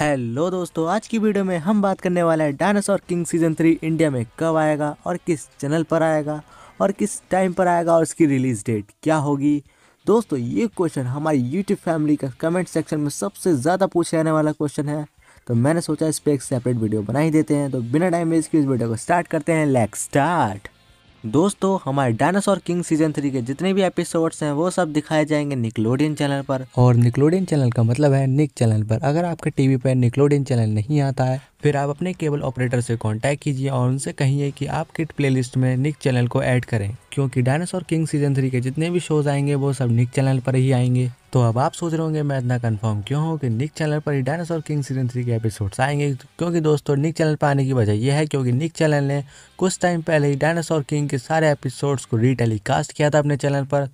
Hello दोस्तों, आज की वीडियो में हम बात करने वाले हैं dinosaur king season three India में कब आएगा और किस चैनल पर आएगा और किस टाइम पर आएगा और इसकी रिलीज़ डेट क्या होगी। दोस्तों, ये क्वेश्चन हमारी यूट्यूब फैमिली का कमेंट सेक्शन में सबसे ज़्यादा पूछे जाने वाला क्वेश्चन है। तो मैंने सोचा इस पर एक सेपरेट वीडियो बना ही देते हैं। तो बिना टाइम वेस्ट की इस वीडियो को स्टार्ट करते हैं। लेक स्टार्ट दोस्तों, हमारे डायनासोर किंग सीज़न थ्री के जितने भी एपिसोड्स हैं, वो सब दिखाए जाएँगे निकलोडियन चैनल पर। और निकलोडियन चैनल का मतलब है निक चैनल पर। अगर आपके टीवी पर निकलोडियन चैनल नहीं आता है फिर आप अपने केबल ऑपरेटर से कांटेक्ट कीजिए और उनसे कहिए कि आपके प्लेलिस्ट में निक चैनल को ऐड करें। क्योंकि डायनासोर किंग सीज़न थ्री के जितने भी शोज़ आएँगे, वो सब निक चैनल पर ही आएँगे। तो अब आप सोच रहे होंगे, मैं इतना कंफर्म क्यों हूँ कि निक चैनल पर ही डायनासोर किंग सीज़न थ्री के एपिसोड्स आएँगे? क्योंकि दोस्तों निक चैनल पर आने की वजह यह है क्योंकि निक चैनल ने कुछ टाइम पहले ही डायनासोर किंग के सारे एपिसोड्स को रीटेलीकास्ट किया था अपने चैनल पर।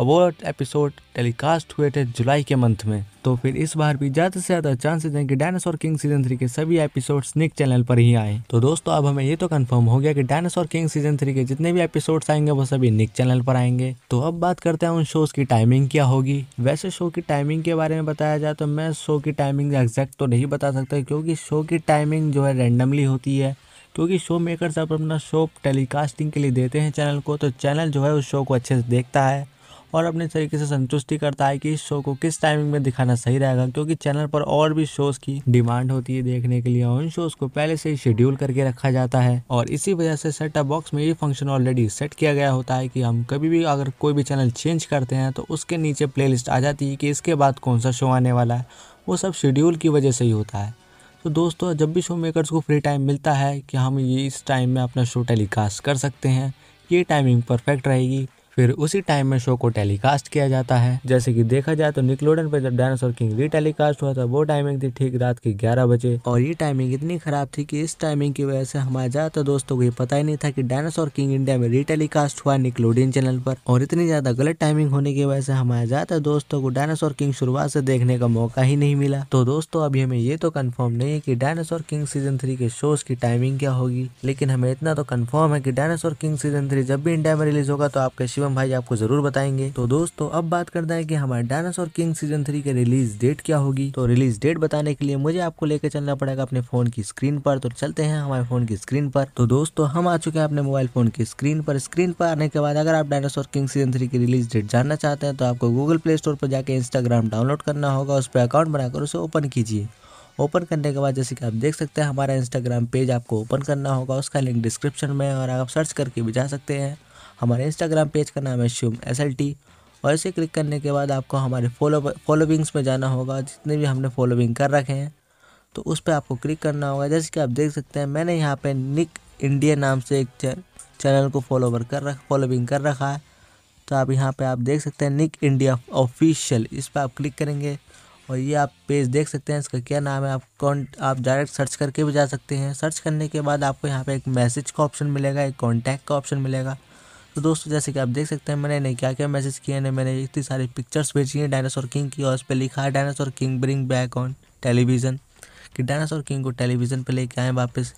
और वो एपिसोड टेलीकास्ट हुए थे जुलाई के मंथ में। तो फिर इस बार भी ज़्यादा से ज़्यादा चांसेस हैं कि डायनासोर किंग सीज़न थ्री के सभी एपिसोड्स निक चैनल पर ही आए। तो दोस्तों, अब हमें ये तो कंफर्म हो गया कि डायनासोर किंग सीज़न थ्री के जितने भी एपिसोड्स आएँगे, वो सभी निक चैनल पर आएँगे। तो अब बात करते हैं उन शोज़ की टाइमिंग क्या होगी। वैसे शो की टाइमिंग के बारे में बताया जाए तो मैं शो की टाइमिंग एग्जैक्ट तो नहीं बता सकता, क्योंकि शो की टाइमिंग जो है रेंडमली होती है। क्योंकि शो मेकर्स अब अपना शो टेलीकास्टिंग के लिए देते हैं चैनल को तो चैनल जो है उस शो को अच्छे से देखता है। और अपने तरीके से संतुष्टि करता है कि इस शो को किस टाइमिंग में दिखाना सही रहेगा, क्योंकि चैनल पर और भी शोज़ की डिमांड होती है देखने के लिए उन शोज़ को पहले से ही शेड्यूल करके रखा जाता है। और इसी वजह से सेट अप बॉक्स में ये फ़ंक्शन ऑलरेडी सेट किया गया होता है कि हम कभी भी अगर कोई भी चैनल चेंज करते हैं तो उसके नीचे प्ले आ जाती है कि इसके बाद कौन सा शो आने वाला है। वो सब शेड्यूल की वजह से ही होता है। तो दोस्तों, जब भी शो मेकर्स को फ्री टाइम मिलता है कि हम ये इस टाइम में अपना शो टेलीकास्ट कर सकते हैं, ये टाइमिंग परफेक्ट रहेगी। फिर उसी टाइम में शो को टेलीकास्ट किया जाता है। जैसे कि देखा जाए तो निकलोडन पर जब डायनासोर किंग री टेलीकास्ट हुआ था, वो टाइमिंग थी ठीक रात के 11 बजे। और ये टाइमिंग इतनी खराब थी कि इस टाइमिंग की वजह से हमारे ज़्यादातर दोस्तों को ये पता ही नहीं था कि डायनासोर किंग इंडिया में री टेलीकास्ट हुआ निकलोडियन चैनल पर। और इतनी ज़्यादा गलत टाइमिंग होने की वजह से हमारे ज़्यादातर दोस्तों को डायनासोर किंग शुरुआत से देखने का मौका ही नहीं मिला। तो दोस्तों, अभी हमें ये तो कन्फर्म नहीं है कि डायनासोर किंग सीज़न थ्री के शोज़ की टाइमिंग क्या होगी। लेकिन हमें इतना तो कन्फर्म है कि डायनासोर किंग सीज़न थ्री जब भी इंडिया में रिलीज़ होगा तो आपके शिवम भाई आपको ज़रूर बताएँगे। तो दोस्तों, अब बात करते हैं कि हमारे डायनासोर किंग सीज़न थ्री के रिलीज़ डेट क्या होगी। तो रिलीज़ डेट बताने के लिए मुझे आपको लेकर चलना पड़ेगा अपने फ़ोन की स्क्रीन पर। तो चलते हैं हमारे फ़ोन की स्क्रीन पर। तो दोस्तों, हम आ चुके हैं अपने मोबाइल फ़ोन की स्क्रीन पर। स्क्रीन पर आने के बाद अगर आप डायनासोर किंग सीज़न थ्री की रिलीज़ डेट जानना चाहते हैं तो आपको गूगल प्ले स्टोर पर जाकर इंस्टाग्राम डाउनलोड करना होगा। उस पर अकाउंट बनाकर उसे ओपन कीजिए। ओपन करने के बाद जैसे कि आप देख सकते हैं, हमारा इंस्टाग्राम पेज आपको ओपन करना होगा। उसका लिंक डिस्क्रिप्शन में और आप सर्च करके भी जा सकते हैं। हमारे इंस्टाग्राम पेज का नाम है शुम एस एल टी और इसे क्लिक करने के बाद आपको हमारे फॉलो फॉलोविंग्स में जाना होगा, जितने भी हमने फॉलोविंग कर रखे हैं। तो उस पर आपको क्लिक करना होगा। जैसे कि आप देख सकते हैं, मैंने यहाँ पे निक इंडिया नाम से एक चैनल को फॉलोवर कर रख फॉलोविंग कर रखा है। तो आप यहाँ पे आप देख सकते हैं निक इंडिया ऑफिशियल इस पर आप क्लिक करेंगे और ये आप पेज देख सकते हैं। इसका क्या नाम है? आप कौन, आप डायरेक्ट सर्च करके भी जा सकते हैं। सर्च करने के बाद आपको यहाँ पे एक मैसेज का ऑप्शन मिलेगा, एक कॉन्टैक्ट का ऑप्शन मिलेगा। तो दोस्तों, जैसे कि आप देख सकते हैं, मैंने नहीं क्या क्या मैसेज किए हैं, मैंने इतनी सारी पिक्चर्स भेजी हैं डायनासोर किंग की और उस पर लिखा है dinosaur king bring back on television कि डायनासोर किंग को टेलीविज़न पर लेके आए वापस।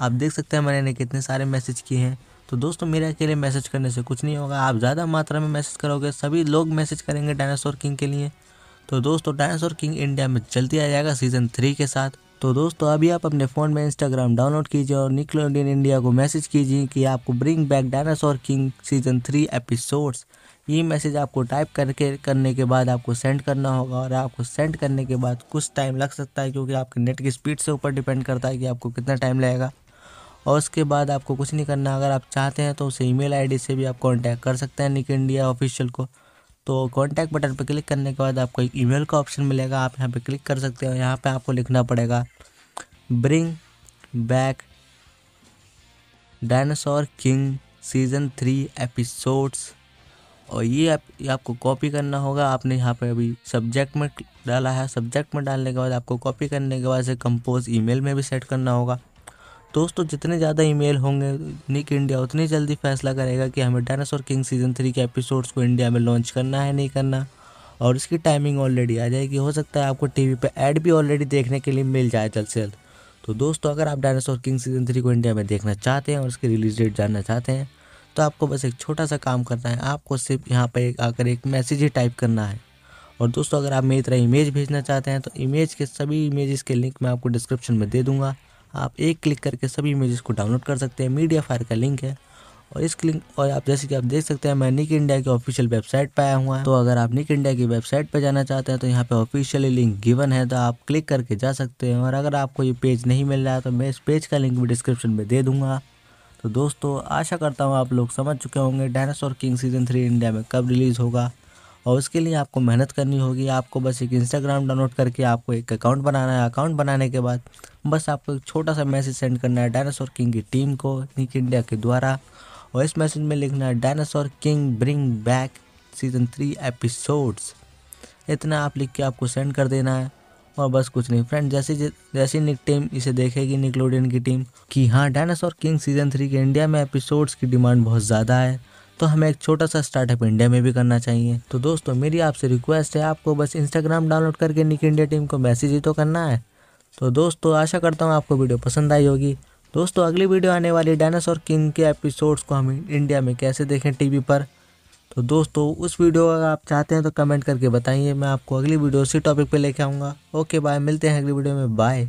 आप देख सकते हैं, मैंने कितने सारे मैसेज किए हैं। तो दोस्तों, मेरे अकेले मैसेज करने से कुछ नहीं होगा। आप ज़्यादा मात्रा में मैसेज करोगे, सभी लोग मैसेज करेंगे डायनासोर किंग के लिए। तो दोस्तों डायनासोर किंग इंडिया में जल्दी आ जाएगा सीज़न थ्री के साथ। तो दोस्तों, अभी आप अपने फ़ोन में इंस्टाग्राम डाउनलोड कीजिए और निकलोडियन इंडिया को मैसेज कीजिए कि आपको bring back dinosaur king season three episodes ये मैसेज आपको टाइप करके, करने के बाद आपको सेंड करना होगा और आपको सेंड करने के बाद कुछ टाइम लग सकता है क्योंकि आपके नेट की स्पीड से ऊपर डिपेंड करता है कि आपको कितना टाइम लगेगा। और उसके बाद आपको कुछ नहीं करना। अगर आप चाहते हैं तो उसे ईमेल आईडी से भी आप कांटेक्ट कर सकते हैं निक इंडिया ऑफिशियल को। तो कॉन्टैक्ट बटन पर क्लिक करने के बाद आपको एक ईमेल का ऑप्शन मिलेगा। आप यहाँ पे क्लिक कर सकते हो। यहाँ पे आपको लिखना पड़ेगा bring back dinosaur king season three episodes और ये आप, ये आपको कॉपी करना होगा। आपने यहाँ पे अभी सब्जेक्ट में डाला है। सब्जेक्ट में डालने के बाद आपको कॉपी करने के बाद से कंपोज ईमेल में भी सेट करना होगा। दोस्तों, जितने ज़्यादा ईमेल होंगे निक इंडिया, उतनी जल्दी फैसला करेगा कि हमें डायनासोर किंग सीज़न थ्री के एपिसोड्स को इंडिया में लॉन्च करना है, नहीं करना। और इसकी टाइमिंग ऑलरेडी आ जाएगी। हो सकता है आपको टीवी पे ऐड भी ऑलरेडी देखने के लिए मिल जाए जल्द से जल्द। तो दोस्तों, अगर आप डायनासोर किंग सीज़न थ्री को इंडिया में देखना चाहते हैं और उसकी रिलीज़ डेट जानना चाहते हैं तो आपको बस एक छोटा सा काम करना है। आपको सिर्फ़ यहाँ पर आकर एक मैसेज ही टाइप करना है। और दोस्तों, अगर आप मेरी तरह इमेज भेजना चाहते हैं तो इमेज के सभी इमेजेस के लिंक मैं आपको डिस्क्रिप्शन में दे दूँगा। आप एक क्लिक करके सभी इमेजेस को डाउनलोड कर सकते हैं। मीडिया फायर का लिंक है। और इस लिंक और आप जैसे कि आप देख सकते हैं, मैं निक इंडिया की ऑफिशियल वेबसाइट पर आया हुआ है। तो अगर आप निक इंडिया की वेबसाइट पर जाना चाहते हैं तो यहाँ पे ऑफिशियली लिंक गिवन है तो आप क्लिक करके जा सकते हैं। और अगर आपको ये पेज नहीं मिल रहा है तो मैं इस पेज का लिंक भी डिस्क्रिप्शन में दे दूँगा। तो दोस्तों, आशा करता हूँ आप लोग समझ चुके होंगे। Dinosaur king season three India में कब रिलीज़ होगा। और उसके लिए आपको मेहनत करनी होगी। आपको बस एक इंस्टाग्राम डाउनलोड करके आपको एक अकाउंट बनाना है। अकाउंट बनाने के बाद बस आपको एक छोटा सा मैसेज सेंड करना है डायनासोर किंग की टीम को निक इंडिया के द्वारा। और इस मैसेज में लिखना है dinosaur king bring back season three episodes इतना आप लिख के आपको सेंड कर देना है। और बस कुछ नहीं। फ्रेंड जैसे जैसे निक टीम इसे देखेगी निकलोडियन की टीम कि हाँ डायनासोर किंग सीज़न थ्री के इंडिया में एपिसोड्स की डिमांड बहुत ज़्यादा है। तो हमें एक छोटा सा स्टार्टअप इंडिया में भी करना चाहिए। तो दोस्तों, मेरी आपसे रिक्वेस्ट है, आपको बस इंस्टाग्राम डाउनलोड करके निक इंडिया टीम को मैसेज ही तो करना है। तो दोस्तों, आशा करता हूँ आपको वीडियो पसंद आई होगी। दोस्तों, अगली वीडियो आने वाली डायनासोर किंग के एपिसोड्स को हम इंडिया में कैसे देखें टीवी पर? तो दोस्तों, उस वीडियो अगर आप चाहते हैं तो कमेंट करके बताइए, मैं आपको अगली वीडियो उसी टॉपिक पे लेके आऊँगा। ओके बाय मिलते हैं अगली वीडियो में बाय